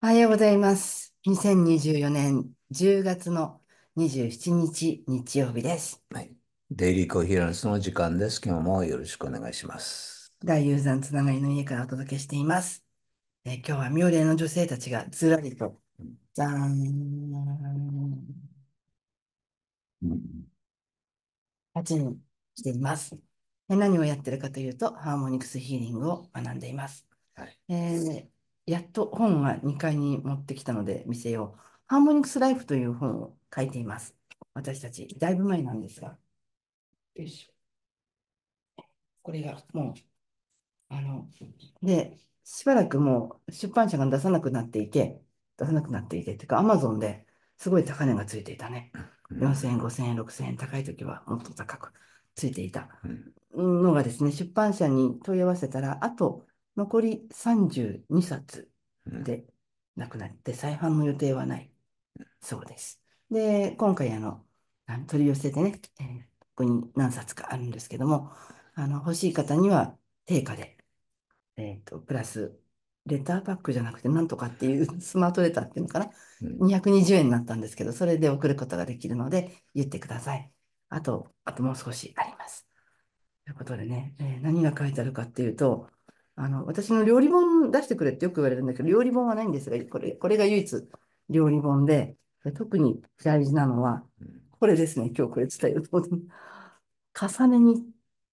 おはようございます。2024年10月の27日日曜日です。はい。デイリーコーヒーランスの時間です。今日もよろしくお願いします。大雄山つながりの家からお届けしています。え今日は妙齢の女性たちがずらりと、じゃーん、8人しています。何をやってるかというと、ハーモニクスヒーリングを学んでいます。はい、えーやっと本が2階に持ってきたので見せよう。ハーモニクスライフという本を書いています。私たち、だいぶ前なんですが。よいしょ。これがもう、あの、で、しばらくもう出版社が出さなくなっていて、出さなくなっていて、というか、アマゾンですごい高値がついていたね。4000円、5000円、6000円、高い時はもっと高くついていたのがですね、出版社に問い合わせたら、あと残り32冊でなくなって、再販の予定はないそうです。で、今回あの、取り寄せてね、えー、ここに何冊かあるんですけども、あの欲しい方には定価で、えーと、プラスレターパックじゃなくて、なんとかっていうスマートレターっていうのかな、うん、220円になったんですけど、それで送ることができるので、言ってください。あと、あともう少しあります。ということでね、えー、何が書いてあるかっていうと、あの、私の料理本出してくれってよく言われるんだけど、料理本はないんですが、これ、これが唯一料理本で、特に大事なのは、これですね、今日これ伝えると。重ね煮っ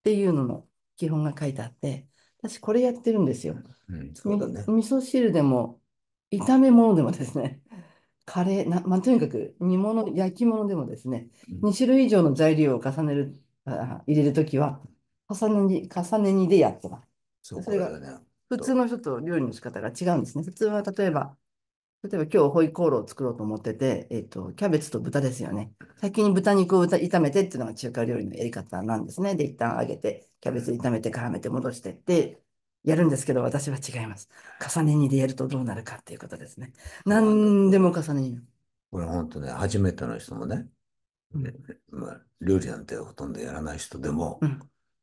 ていうのの基本が書いてあって、私これやってるんですよ。うん、そうだね。味噌汁でも、炒め物でもですね、カレーな、まあ、とにかく煮物、焼き物でもですね、2種類以上の材料を重ねる、あ入れるときは、重ね煮、重ね煮でやってます。そそれが普通の人と料理の仕方が違うんですね。普通は例えば、例えば今日ホイコーローを作ろうと思ってて、えっ、ー、と、キャベツと豚ですよね。先に豚肉を炒めてっていうのが中華料理のやり方なんですね。で、一旦揚げて、キャベツ炒めて絡めて戻してってやるんですけど、私は違います。重ね煮でやるとどうなるかっていうことですね。何でも重ね煮。これ本当ね、初めての人もね、うん、まあ、料理なんてほとんどやらない人でも、うん、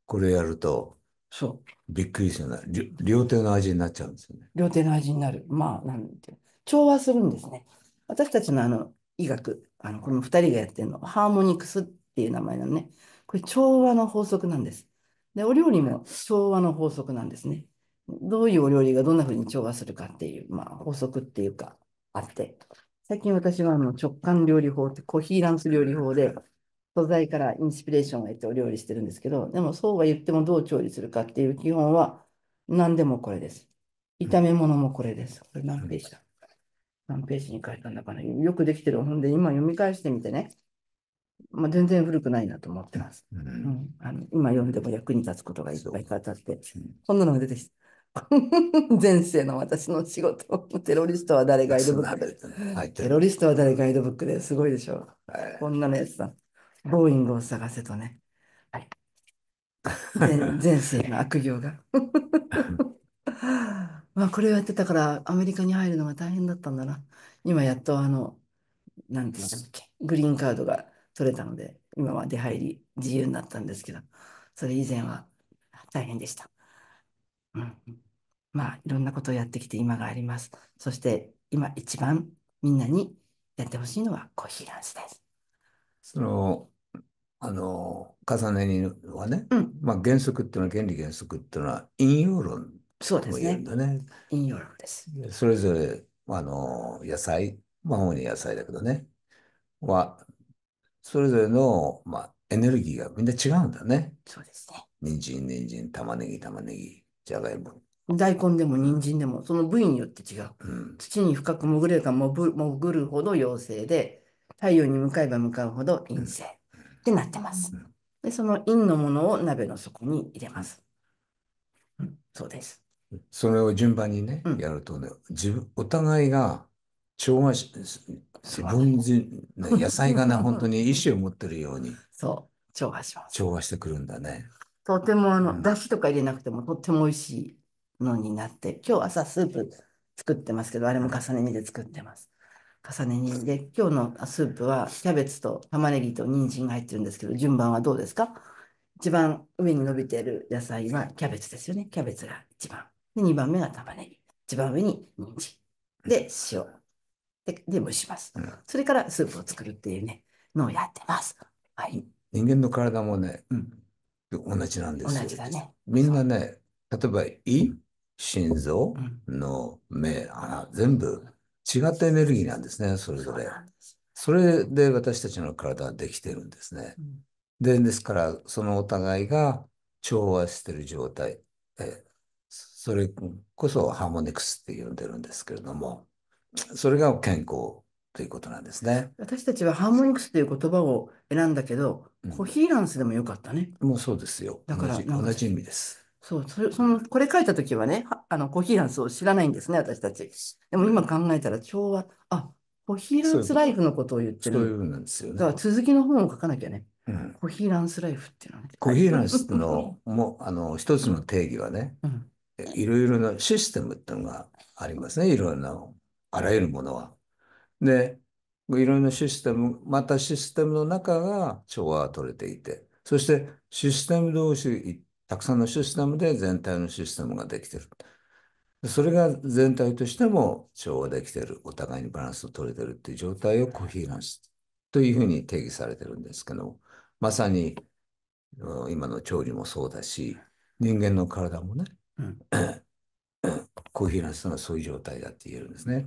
これやると、そう。びっくりするな。料亭の味になっちゃうんですよね。料亭の味になる。まあ、なんて調和するんですね。私たちのあの医学、あのこの2人がやってるの、ハーモニクスっていう名前なのね。これ調和の法則なんです。で、お料理も調和の法則なんですね。どういうお料理がどんなふうに調和するかっていう、まあ、法則っていうか、あって。最近私はあの直感料理法ってコヒーランス料理法で、素材からインスピレーションを得てお料理してるんですけど、でもそうは言ってもどう調理するかっていう基本は何でもこれです。炒め物もこれです。これ何ページだ何ページに書いたんだかなよくできてる本で今読み返してみてね。まあ、全然古くないなと思ってます。うん、あの今読んでも役に立つことがいっぱい語って、こんなのが出てきた。前世の私の仕事。テロリストは誰ガイドブックテロリストは誰ガイドブックですごいでしょう。こんなのやつだ。ボーイングを探せとね。はい。前世の悪行が。まあこれをやってたからアメリカに入るのが大変だったんだな。今やっとあの、なんていうんだっけ、グリーンカードが取れたので、今は出入り自由になったんですけど、それ以前は大変でした。うん、まあいろんなことをやってきて今があります。そして今一番みんなにやってほしいのはコーヒーランスです。そのあの、重ねにはね、うん、まあ原則っていうのは、原理原則っていうのは引用論とも言うんだね。ね引用論です。それぞれ、あの、野菜、まあ主に野菜だけどね、は、それぞれの、まあ、エネルギーがみんな違うんだね。そうですね。人参、人参、玉ねぎ、玉ねぎ、じゃがいも。大根でも人参でも、その部位によって違う。うん、土に深く潜れるか潜るほど陽性で、太陽に向かえば向かうほど陰性。うんってなってます。で、その陰のものを鍋の底に入れます。うん、そうです。それを順番にね、うん、やるとね、自分、お互いが調和し、自分野菜がね、本当に意志を持ってるように。そう、調和します。調和してくるんだね。とてもあの、うん、だしとか入れなくてもとっても美味しいのになって、今日朝スープ作ってますけど、あれも重ね煮で作ってます。重ね煮で、今日のスープはキャベツと玉ねぎと人参が入ってるんですけど、順番はどうですか？一番上に伸びている野菜はキャベツですよね。キャベツが一番。で、2番目が玉ねぎ。一番上に人参。で、塩。で、で蒸します。うんそれからスープを作るっていうね、のをやってます。はい。人間の体もね、うん。同じなんですよ。同じだねみんなね、例えば胃、心臓うんの目、鼻、全部違ったエネルギーなんですね、それぞれ。それで私たちの体はできてるんですね。うんで、ですから、そのお互いが調和してる状態。えそれこそハーモニクスって呼んでるんですけれども、それが健康ということなんですね。私たちはハーモニクスという言葉を選んだけど、うんコヒーランスでもよかったね。もうそうですよ。だから同じ意味です。そう、それ、その、これ書いたときはね、はあの、コヒーランスを知らないんですね、私たち。でも今考えたら、調和、あ、コヒーランスライフのことを言ってる。そういうふうなんですよね。だから続きの本を書かなきゃね。うんコヒーランスライフっていうのはね。コヒーランスのもあの一つの定義はね、うん。いろいろなシステムっていうのがありますね。いろんな、あらゆるものは。で、いろいろなシステム、またシステムの中が調和が取れていて、そしてシステム同士、いたくさんのシステムで全体のシステムができてる。でそれが全体としても調和できてる、お互いにバランスを取れてるっていう状態をコヒーランスというふうに定義されてるんですけど、まさにうん今の調理もそうだし、人間の体もね、うん。コーヒーランスはそういう状態だって言えるんですね。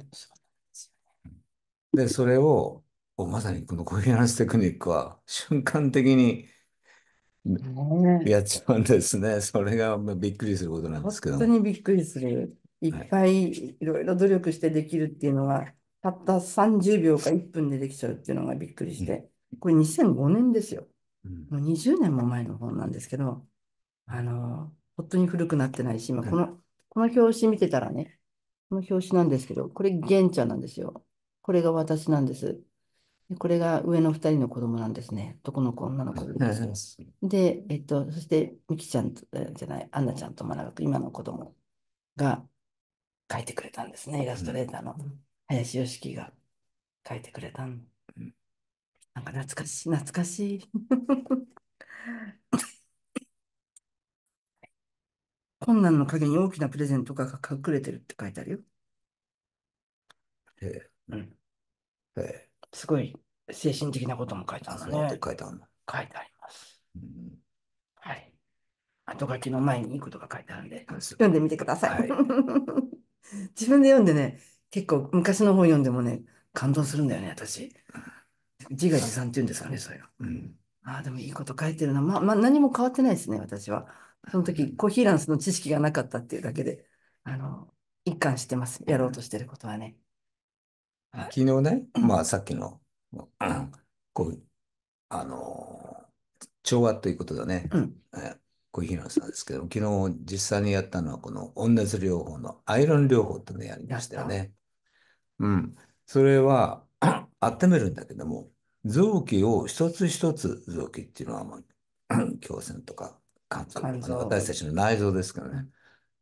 でそれを、おまさにこのコーヒーランステクニックは瞬間的に。やっちゃうんですね。それがまあびっくりすることなんですけど本も。当にびっくりする。いっぱいいろいろ努力してできるっていうのが、たった30秒か1分でできちゃうっていうのがびっくりして、これ2005年ですよ。うんもう20年も前の本なんですけど、あの、本当に古くなってないし、今この、この表紙見てたらね、この表紙なんですけど、これ玄ちゃんなんですよ。これが私なんです。でこれが上の2人の子供なんですね。男の子、女の子です。で、えっと、そして、みきちゃんじゃない、アンナちゃんと学ぶ今の子供が描いてくれたんですね。イラストレーターの林良樹が描いてくれたん。うんなんか懐かしい、懐かしい。困難の陰に大きなプレゼントが隠れてるって書いてあるよ。えうん。ええすごい精神的なことも書いてあるのねて。書いてあるの。書いてあります。うんはい。後書きの前にいいことが書いてあるんで、読んでみてください。は 自分で読んでね、結構昔の本読んでもね、感動するんだよね、私。自画自賛っていうんですかね、それが。うんああ、でもいいこと書いてるな。まあ、まあ、何も変わってないですね、私は。その時、コヒーランスの知識がなかったっていうだけで、あの、一貫してます。やろうとしてることはね。昨日ね、まあさっきの、うんこう、あの、調和ということだね。うん。えコーヒーランスなんですけど、昨日実際にやったのはこの温熱療法のアイロン療法っていうのをやりましたよね。うん。それは温めるんだけども、臓器を一つ一つ、臓器っていうのは、まあ、胸腺とか肝臓肝臓あの私たちの内臓ですからねうん。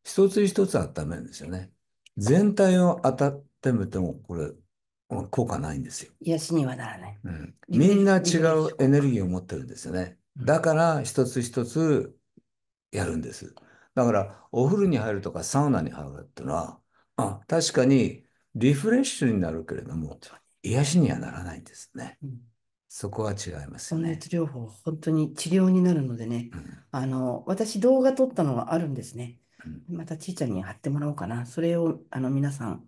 一つ一つ温めるんですよね。全体を温めても、これ、うん効果ないんですよ。癒しにはならない。うんみんな違うエネルギーを持ってるんですよね。うんだから一つ一つやるんです。だからお風呂に入るとかサウナに入るっていうのは、あ確かにリフレッシュになるけれども、癒しにはならないんですね。うんそこは違いますよね。温熱療法、本当に治療になるのでね、うんあの、私動画撮ったのがあるんですね。うんまたちいちゃんに貼ってもらおうかな。それを、あの、皆さん、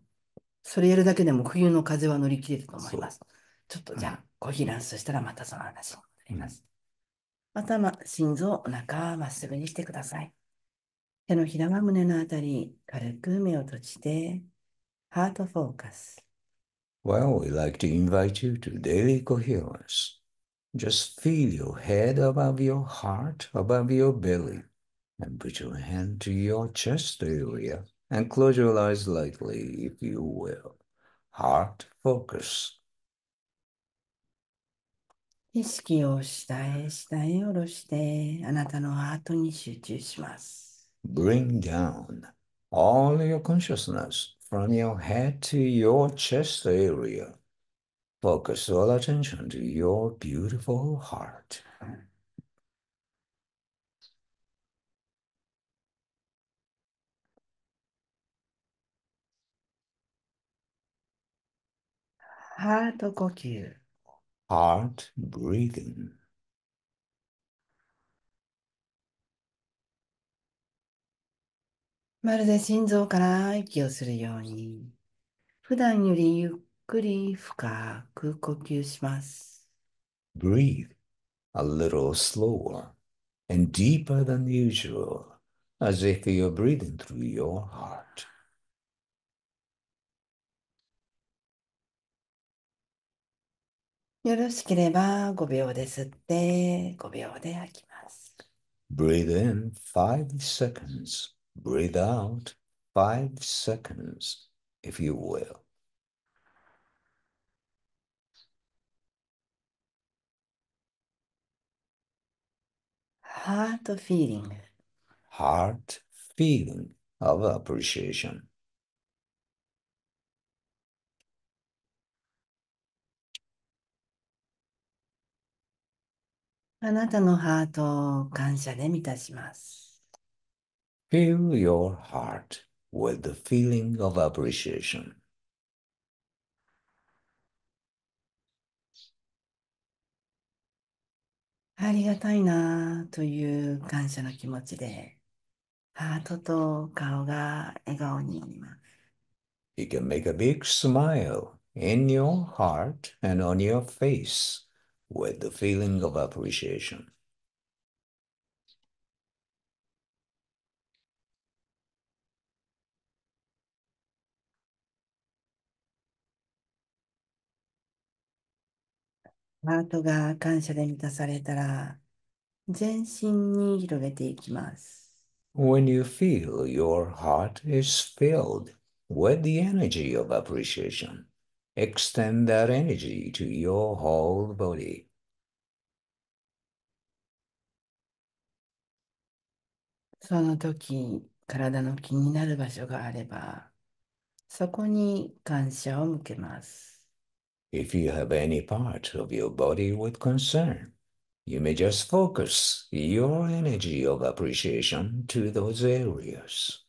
それやるだけでも冬の風は乗り切れると思います。ちょっとじゃあ、コヒーランスしたらまたその話に戻ります。頭、心臓、お腹、まっすぐにしてください。手のひらは胸のあたり、軽く目を閉じて、ハートフォーカス。Well, we like to invite you to daily coherence. Just feel your head above your heart, above your belly, and put your hand to your chest area and close your eyes lightly if you will. Heart focus. 意識を下へ下へ下ろして、あなたのハートに集中します。 Bring down all your consciousness from your head to your chest area. Focus all attention to your beautiful heart. ハート呼吸。heart breathing. まるで心臓から息をするように、普段よりゆっくり深く呼吸します。Breathe a little slower and deeper than usual, as if you're breathing through your heart. よろしければ5秒で吸って5秒で吐きます。 Breathe in five seconds. Breathe out five seconds, if you will. ハートフィーリング。 Heart feeling of appreciation. あなたのハートを感謝で満たします。Fill your heart with the feeling of appreciation. ありがたいなという感謝の気持ちで、ハートと顔が笑顔になります。You can make a big smile in your heart and on your face with the feeling of appreciation. ハートが感謝で満たされたら、全身に広げていきます。 When you feel your heart is filled with the energy of appreciation, extend that energy to your whole body. その時、体の気になる場所があれば、そこに感謝を向けます。If you have any part of your body with concern, you may just focus your energy of appreciation to those areas.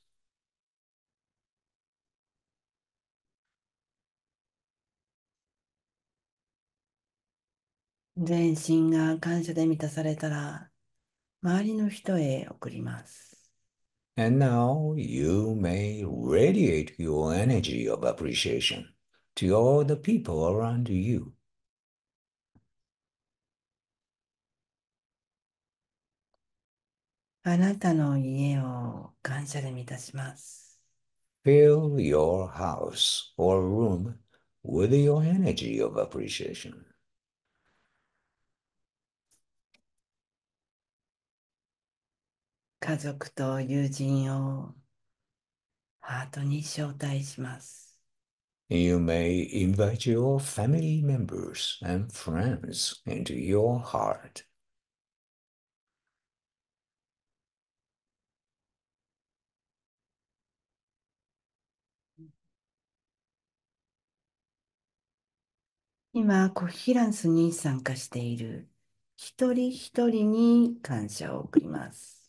全身が感謝で満たされたら、周りの人へ送ります。 And now you may radiate your energy of appreciation to all the people around you. あなたの家を感謝で満たします。 Fill your house or room with your energy of appreciation. 家族と友人をハートに招待します。You may invite your family members and friends into your heart. 今、コヒランスに参加している一人一人に感謝を送ります。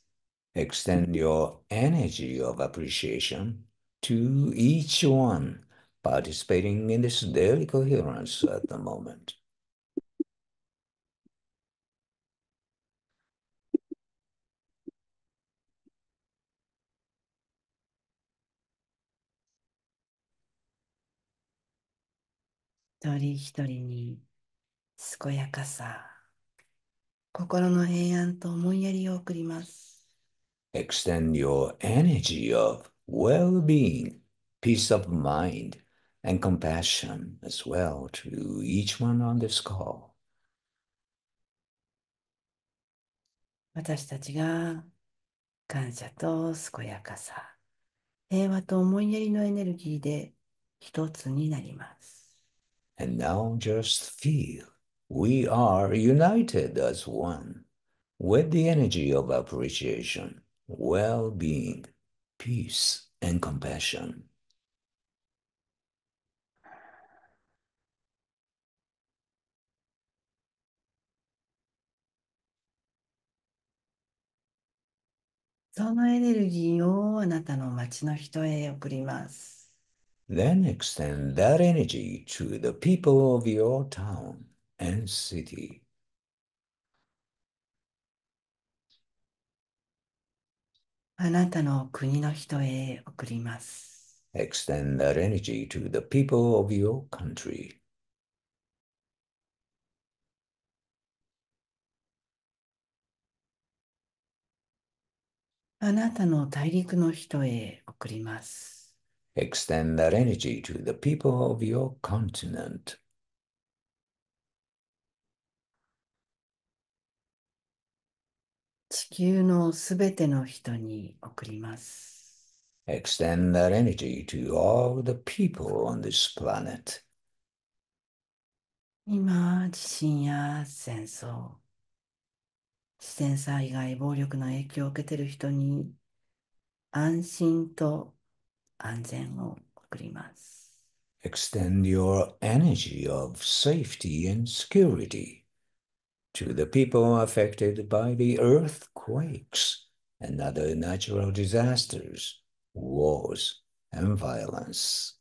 Extend your energy of appreciation to each one participating in this daily coherence at the moment. 一人一人に健やかさ、心の平安と思いやりを送ります。Extend your energy of well being, peace of mind, and compassion as well to each one on this call. 私たちが感謝と健やかさ、平和と思いやりのエネルギーで一つになります。 And now just feel we are united as one with the energy of appreciation, Well being, peace, and compassion. そのエネルギーをあなたの町の人へ送ります。Then extend that energy to the people of your town and city. あなたの国の人へ送ります。Extend that energy to the people of your country. あなたの大陸の人へ送ります。Extend that energy to the people of your continent. 地球のすべての人に送ります。Extend that energy to all the people on this planet. 今、地震や戦争、自然災害、暴力の影響を受けている人に安心と安全を送ります。Extend your energy of safety and security to the people affected by the earthquakes and other natural disasters, wars, and violence.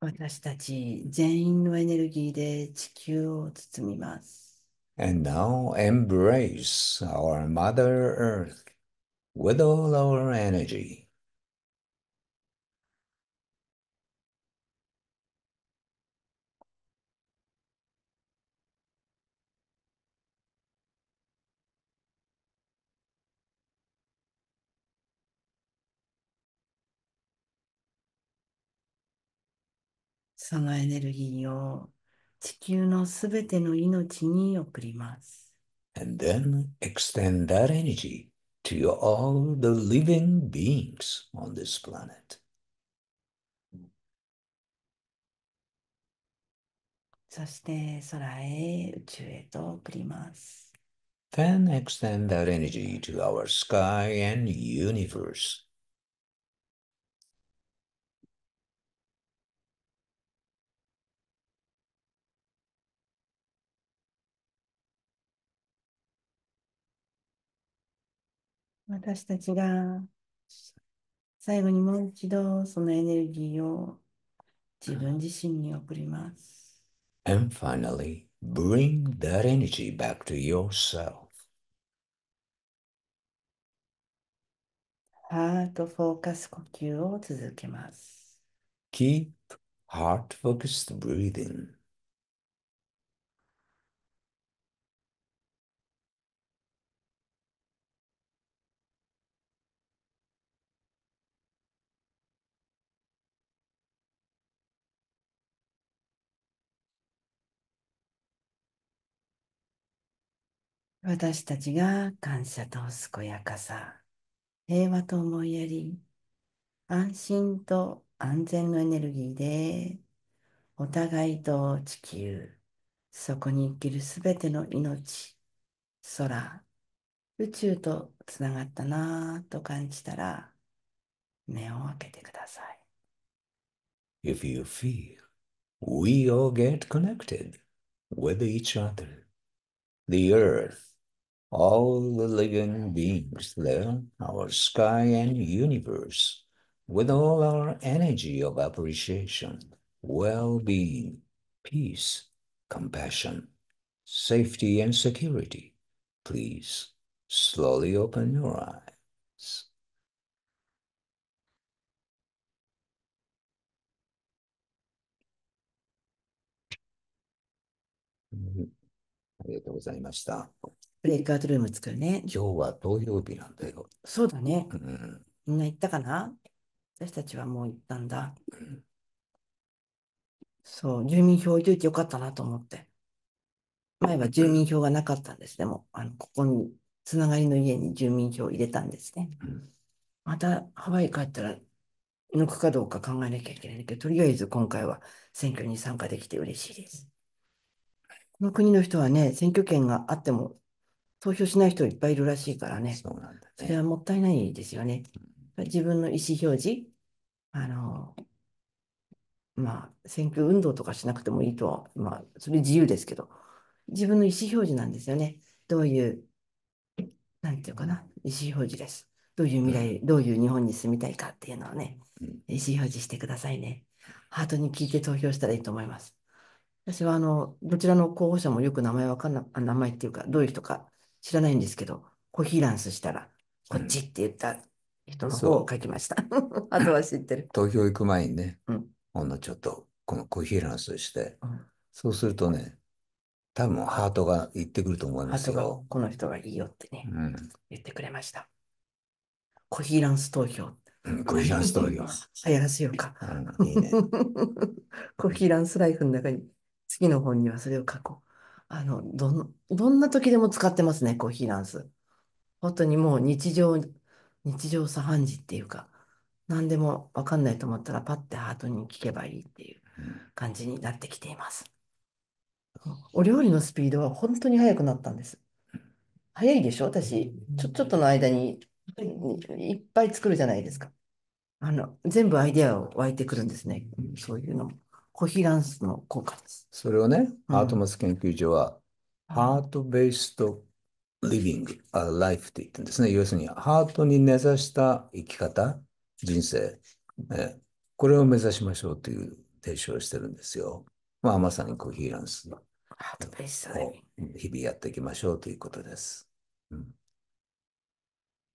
私たち全員のエネルギーで地球を包みます。And now embrace our Mother Earth with all our energy. そのエネルギーを地球のすべての命に送ります。 And then extend that energy to all the living beings on this planet. そして空へ宇宙へと送ります。 Then extend that energy to our sky and universe. 私たちが最後にもう一度そのエネルギーを自分自身に送ります。And finally, bring that energy back to yourself. ハートフォーカス呼吸を続けます。Keep heart focused breathing. 私たちが感謝と健やかさ、平和と思いやり、安心と安全のエネルギーで、お互いと地球、そこに生きるすべての命、空、宇宙とつながったなぁと感じたら、目を開けてください。If you feel we all get connected with each other, the earth, all the living beings there, our sky and universe, with all our energy of appreciation, well being, peace, compassion, safety, and security, please slowly open your eyes. うんありがとうございました。 ブレイクアウトルーム作るね。今日は投票日なんだよ。そうだね。うん、みんな行ったかな？私たちはもう行ったんだ。そう、住民票置いといてよかったなと思って。前は住民票がなかったんです。でも、あの、ここに、つながりの家に住民票を入れたんですね。うんまたハワイ帰ったら抜くかどうか考えなきゃいけないけど、とりあえず今回は選挙に参加できて嬉しいです。この国の人はね、選挙権があっても投票しない人いっぱいいるらしいからね。そうなんだそれね。はもったいないですよね。自分の意思表示、あの、まあ、選挙運動とかしなくてもいいとは、まあ、それ自由ですけど、自分の意思表示なんですよね。どういう、なんていうかな、意思表示です。どういう未来、どういう日本に住みたいかっていうのをね、うん意思表示してくださいね。ハートに聞いて投票したらいいと思います。私はあの、どちらの候補者もよく名前わかんな、あ名前っていうか、どういう人か知らないんですけど、コヒーランスしたら、こっちって言った人の方を書きました。あとは知ってる。投票行く前にね、うんほんのちょっとこのコヒーランスして、うんそうするとね、多分ハートが言ってくると思いますハートがよ。この人がいいよってね、うん言ってくれました。コヒーランス投票。うん、コヒーランス投票。流行らせようか。うん、いいね。コヒーランスライフの中に、次の本にはそれを書こう。あの、どん、どんな時でも使ってますね、コヒーランス。本当にもう日常、日常茶飯事っていうか、何でもわかんないと思ったらパッてハートに聞けばいいっていう感じになってきています。お料理のスピードは本当に速くなったんです。早いでしょ？私、ちょ、ちょっとの間にいっぱい作るじゃないですか。あの、全部アイデアを湧いてくるんですね。そういうのも。コヒーランスの効果です。それをね、うんハートマス研究所は、ハートベーストリビング、あライフって言ってるんですね。要するに、ハートに根ざした生き方、人生、えこれを目指しましょうという提唱をしてるんですよ。まあ、まさにコヒーランスハートベースを日々やっていきましょうということです。うん、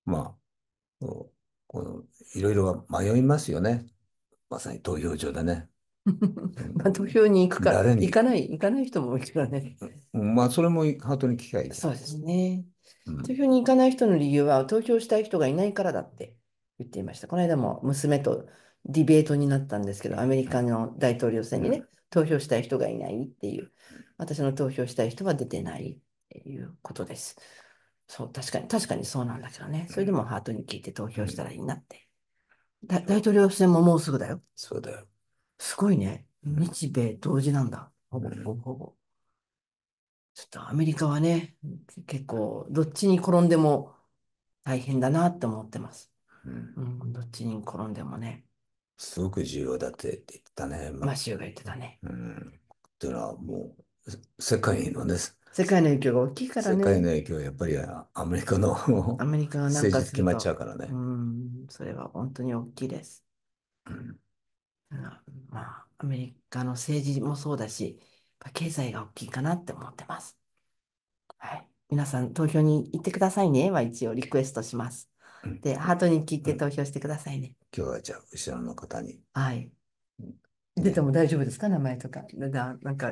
まあ、このいろいろ迷いますよね。まさに投票所でね。まあ、投票に行くか、行かない、行かない人もいるからね。うんまあ、それもハートに聞きゃいい。そうですね。うん投票に行かない人の理由は、投票したい人がいないからだって言っていました。この間も娘とディベートになったんですけど、アメリカの大統領選にね、投票したい人がいないっていう、私の投票したい人は出てないっていうことです。そう、確かに、確かにそうなんだけどね。それでもハートに聞いて投票したらいいなって。だ大統領選ももうすぐだよ。そうだよ。すごいね。日米同時なんだ。ほぼほぼほぼ。ちょっとアメリカはね、結構どっちに転んでも大変だなって思ってます。うんうん、どっちに転んでもね。すごく重要だって言ってたね。まマシューが言ってたね。うん。っていうのはもう、せ世界のね、世界の影響が大きいから世界のね。影響はやっぱりアメリカのアメリカがなん政治決まっちゃうと、からねう。ん、それは本当に大きいです。うんうんまあ、アメリカの政治もそうだし、経済が大きいかなって思ってます。はい。皆さん投票に行ってくださいねは一応リクエストします。うんで、ハートに聞いて投票してくださいね。今日はじゃあ、後ろの方に。はい。出ても大丈夫ですか？名前とか。だなんか